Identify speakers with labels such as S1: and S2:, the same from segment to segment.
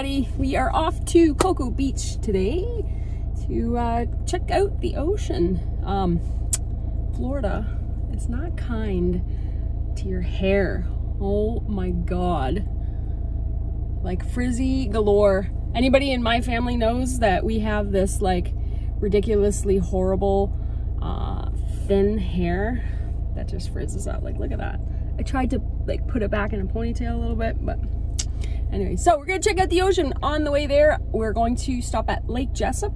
S1: everybody. We are off to Cocoa Beach today to uh, check out the ocean. Um, Florida is not kind to your hair. Oh my God. Like frizzy galore. Anybody in my family knows that we have this like ridiculously horrible uh, thin hair that just frizzes out. Like, look at that. I tried to like put it back in a ponytail a little bit, but Anyway, so we're gonna check out the ocean. On the way there, we're going to stop at Lake Jesup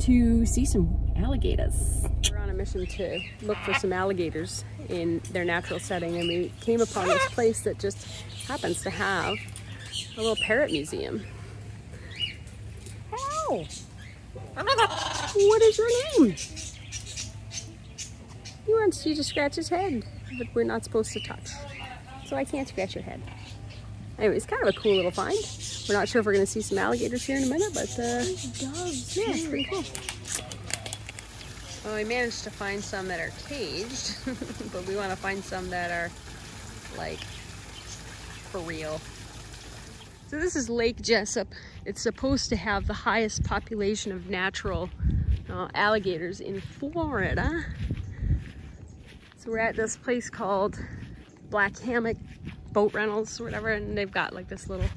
S1: to see some alligators. We're on a mission to look for some alligators in their natural setting and we came upon this place that just happens to have a little parrot museum. Ow! What is your name? He wants you to scratch his head, but we're not supposed to touch. So I can't scratch your head. Anyway, it's kind of a cool little find. We're not sure if we're going to see some alligators here in a minute, but uh, doves. Yeah, it's pretty cool. Well, we managed to find some that are caged, but we want to find some that are like for real. So this is Lake Jesup. It's supposed to have the highest population of natural uh, alligators in Florida. So we're at this place called Black Hammock boat rentals or whatever and they've got like this little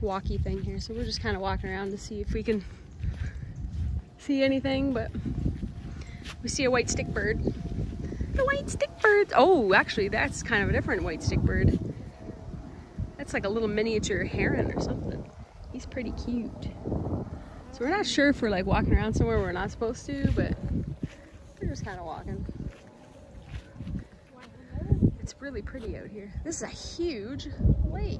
S1: walkie thing here. So we're just kind of walking around to see if we can see anything but we see a white stick bird. The white stick bird! Oh actually that's kind of a different white stick bird. That's like a little miniature heron or something. He's pretty cute. So we're not sure if we're like walking around somewhere we're not supposed to but we're just kind of walking it's really pretty out here. This is a huge lake.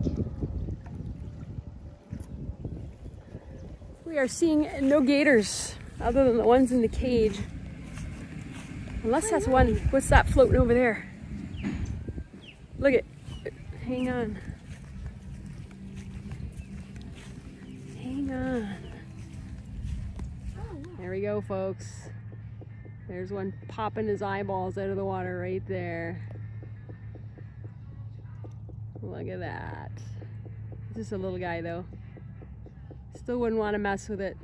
S1: We are seeing no gators other than the ones in the cage. Unless that's one, what's that floating over there? Look at, hang on. Hang on. There we go, folks. There's one popping his eyeballs out of the water right there. Look at that. Just a little guy though. Still wouldn't want to mess with it.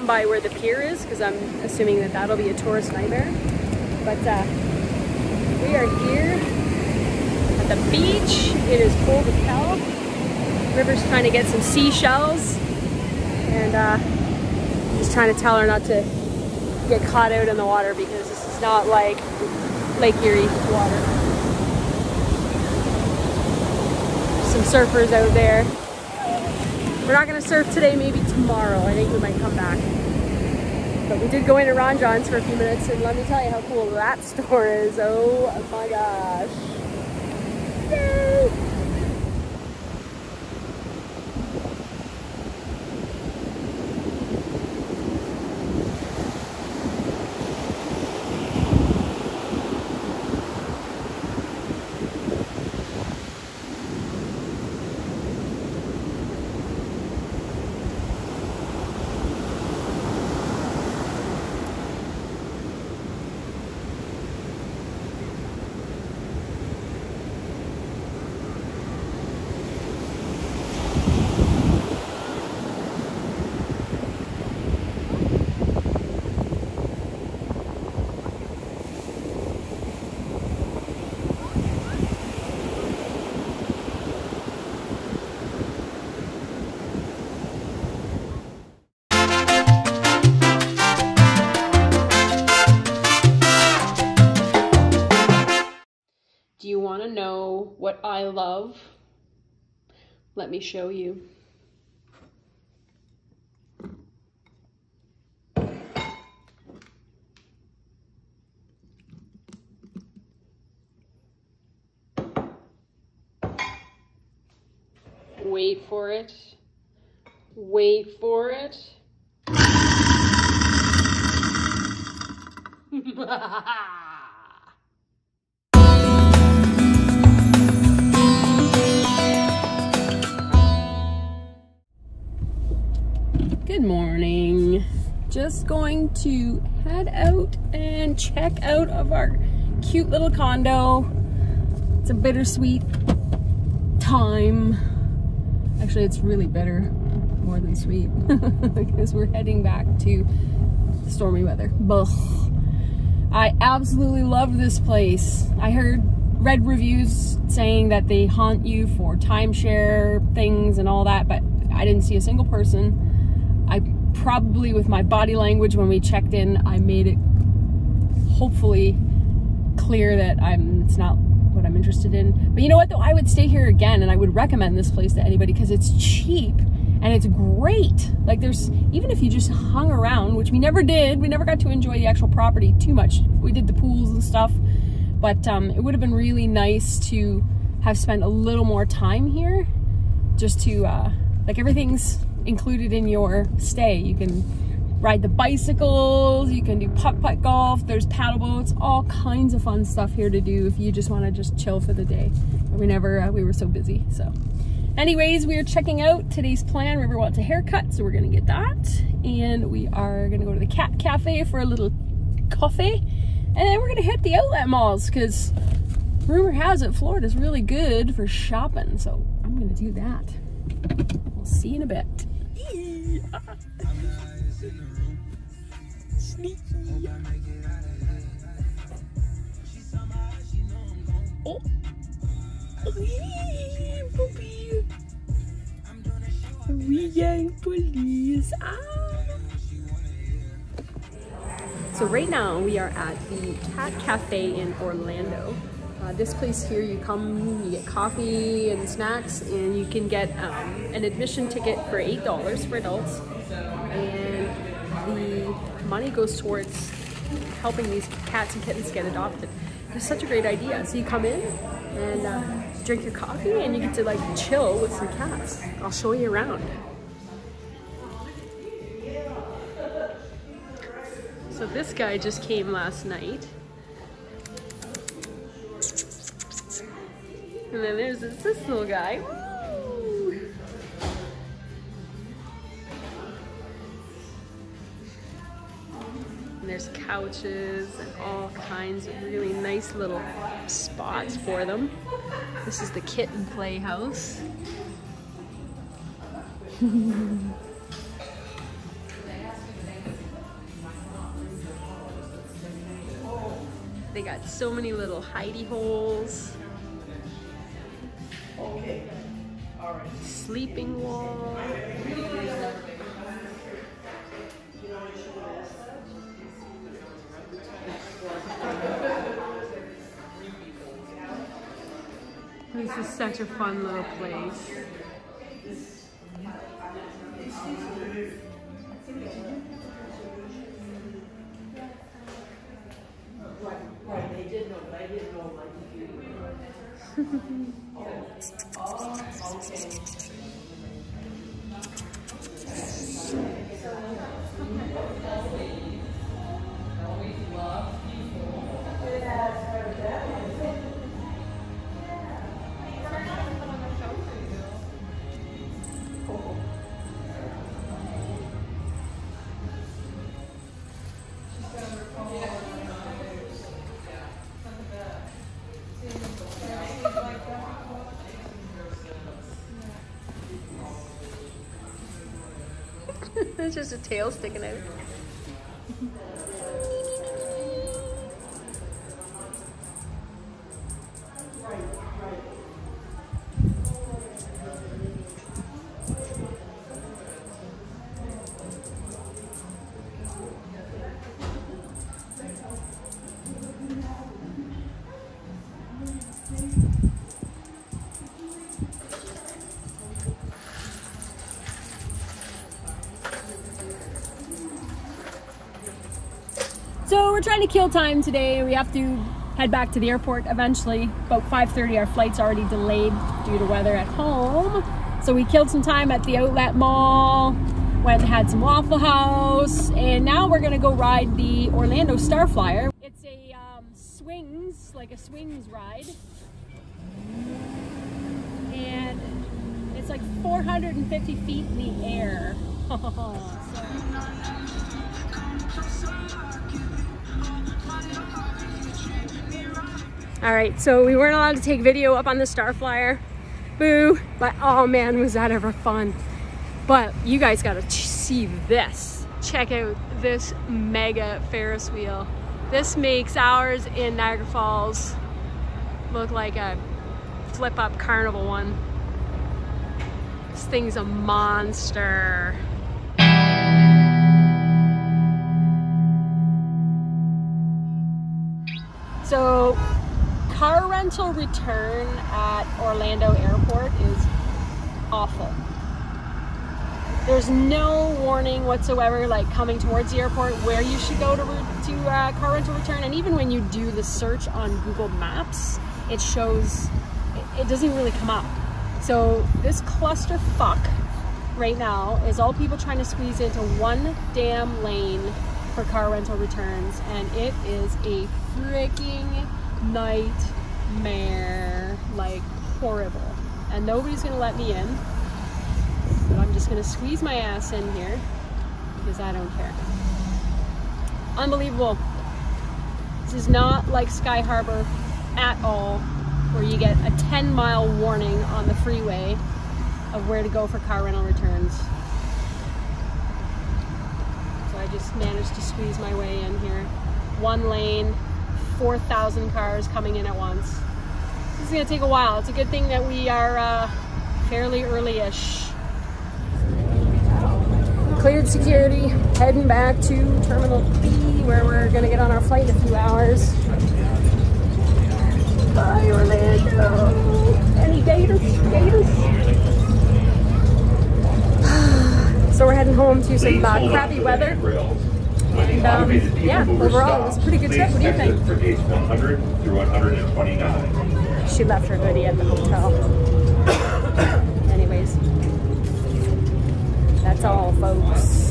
S1: Down by where the pier is because I'm assuming that that'll be a tourist nightmare. But uh, we are here at the beach. It is cold as hell. River's trying to get some seashells and uh, just trying to tell her not to get caught out in the water because this is not like Lake Erie water. Some surfers out there we're not gonna surf today, maybe tomorrow. I think we might come back. But we did go into Ron Jon's for a few minutes and let me tell you how cool that store is. Oh my gosh. Yay! what I love. Let me show you. Wait for it. Wait for it. Good morning. Just going to head out and check out of our cute little condo. It's a bittersweet time. Actually, it's really bitter, more than sweet, because we're heading back to stormy weather. Ugh. I absolutely love this place. I heard read reviews saying that they haunt you for timeshare things and all that, but I didn't see a single person probably, with my body language when we checked in, I made it hopefully clear that I'm it's not what I'm interested in. But you know what though? I would stay here again and I would recommend this place to anybody because it's cheap and it's great. Like there's even if you just hung around, which we never did, we never got to enjoy the actual property too much. We did the pools and stuff, but um, it would have been really nice to have spent a little more time here, just to uh, like everything's included in your stay. You can ride the bicycles, you can do putt-putt golf, there's paddle boats, all kinds of fun stuff here to do if you just want to just chill for the day. We never, uh, we were so busy, so. Anyways, we are checking out today's plan. River wants a haircut, so we're gonna get that. And we are gonna go to the Cat Cafe for a little coffee. And then we're gonna hit the outlet malls because rumor has it Florida's really good for shopping. So I'm gonna do that. We'll see you in a bit. Sneaky. Oh. Bobby. Wee Gang Police. Ah. So right now we are at the Cat Cafe in Orlando. Uh, this place here, you come, you get coffee and snacks, and you can get um, an admission ticket for $8 for adults. And the money goes towards helping these cats and kittens get adopted. It's such a great idea. So you come in and uh, drink your coffee and you get to like chill with some cats. I'll show you around. So this guy just came last night And then there's this, this little guy. And there's couches and all kinds of really nice little spots for them. This is the kitten playhouse. they got so many little hidey holes. Okay. All right. Sleeping wall. This is such a fun little place. Like It's just a tail sticking out. We're trying to kill time today. We have to head back to the airport eventually. About 5.30, our flight's already delayed due to weather at home. So we killed some time at the outlet mall. went and had some Waffle House, and now we're gonna go ride the Orlando Star Flyer. It's a um, swings, like a swings ride. And it's like 450 feet in the air. so, All right, so we weren't allowed to take video up on the Starflyer. Boo. But oh man, was that ever fun. But you guys gotta see this. Check out this mega Ferris wheel. This makes ours in Niagara Falls look like a flip up carnival one. This thing's a monster. So car rental return at Orlando Airport is awful. There's no warning whatsoever, like coming towards the airport, where you should go to, to uh, car rental return. And even when you do the search on Google Maps, it shows, it, it doesn't really come up. So this cluster fuck right now is all people trying to squeeze into one damn lane for car rental returns. And it is a freaking nightmare, like horrible. And nobody's gonna let me in. But I'm just gonna squeeze my ass in here because I don't care. Unbelievable. This is not like Sky Harbor at all, where you get a 10 mile warning on the freeway of where to go for car rental returns. So I just managed to squeeze my way in here. One lane, 4,000 cars coming in at once. This is gonna take a while. It's a good thing that we are uh, fairly early-ish. Cleared security, heading back to Terminal B where we're gonna get on our flight in a few hours. Bye Orlando. Any gators? Gators? so we're heading home to some uh, crappy weather. And um, yeah, overall, it was a pretty good trip. What do you think?
S2: For gates 100 through 129.
S1: She left her goodie at the hotel. Anyways, that's all, folks.